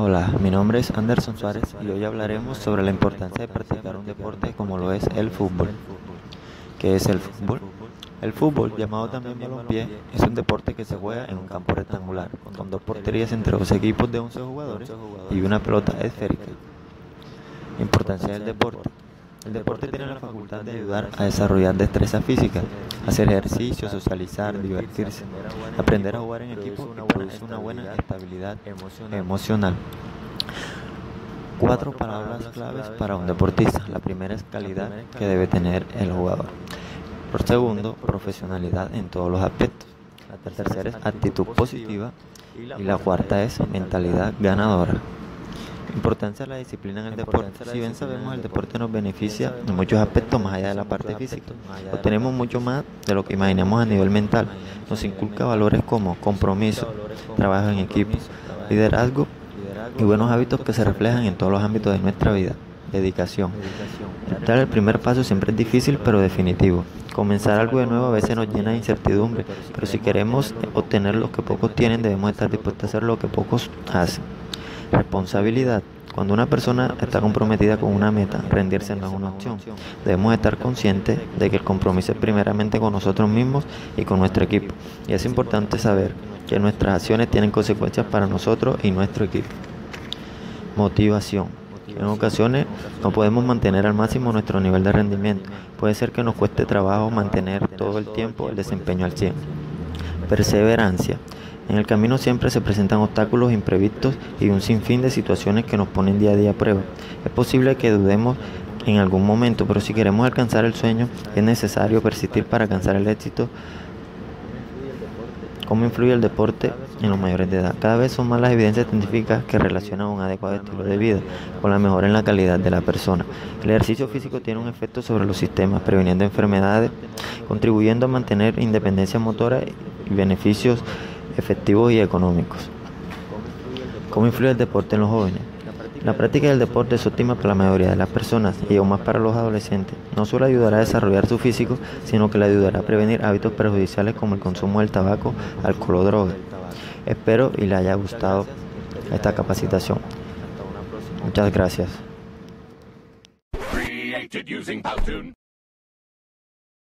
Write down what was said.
Hola, mi nombre es Anderson Suárez y hoy hablaremos sobre la importancia de practicar un deporte como lo es el fútbol. ¿Qué es el fútbol? El fútbol, llamado también balompié, es un deporte que se juega en un campo rectangular, con dos porterías entre dos equipos de 11 jugadores y una pelota esférica. Importancia del deporte. El deporte tiene la facultad de ayudar a desarrollar destreza física, hacer ejercicio, socializar, divertirse, aprender a jugar en equipo y producir una buena estabilidad emocional. Cuatro palabras claves para un deportista. La primera es calidad que debe tener el jugador. Por segundo, profesionalidad en todos los aspectos. La tercera es actitud positiva y la cuarta es mentalidad ganadora. Importancia de la disciplina en el deporte. Si bien sabemos el deporte nos beneficia en muchos aspectos más allá de la parte física, obtenemos mucho más de lo que imaginamos a nivel mental. Nos inculca valores como compromiso, trabajo en equipo, liderazgo y buenos hábitos que se reflejan en todos los ámbitos de nuestra vida. Dedicación. Dar el primer paso siempre es difícil pero definitivo. Comenzar algo de nuevo a veces nos llena de incertidumbre, pero si queremos obtener lo que pocos tienen debemos estar dispuestos a hacer lo que pocos hacen. Responsabilidad. Cuando una persona está comprometida con una meta, rendirse no es una opción. Debemos estar conscientes de que el compromiso es primeramente con nosotros mismos y con nuestro equipo. Y es importante saber que nuestras acciones tienen consecuencias para nosotros y nuestro equipo. Motivación. En ocasiones no podemos mantener al máximo nuestro nivel de rendimiento. Puede ser que nos cueste trabajo mantener todo el tiempo el desempeño al 100. Perseverancia. En el camino siempre se presentan obstáculos imprevistos y un sinfín de situaciones que nos ponen día a día a prueba. Es posible que dudemos en algún momento, pero si queremos alcanzar el sueño es necesario persistir para alcanzar el éxito. ¿Cómo influye el deporte en los mayores de edad? Cada vez son más las evidencias científicas que relacionan un adecuado estilo de vida con la mejora en la calidad de la persona. El ejercicio físico tiene un efecto sobre los sistemas, previniendo enfermedades, contribuyendo a mantener independencia motora beneficios efectivos y económicos. ¿Cómo influye el deporte en los jóvenes? La práctica del deporte es óptima para la mayoría de las personas y aún más para los adolescentes. No solo ayudará a desarrollar su físico, sino que le ayudará a prevenir hábitos perjudiciales como el consumo del tabaco, alcohol o droga. Espero y le haya gustado esta capacitación. Muchas gracias.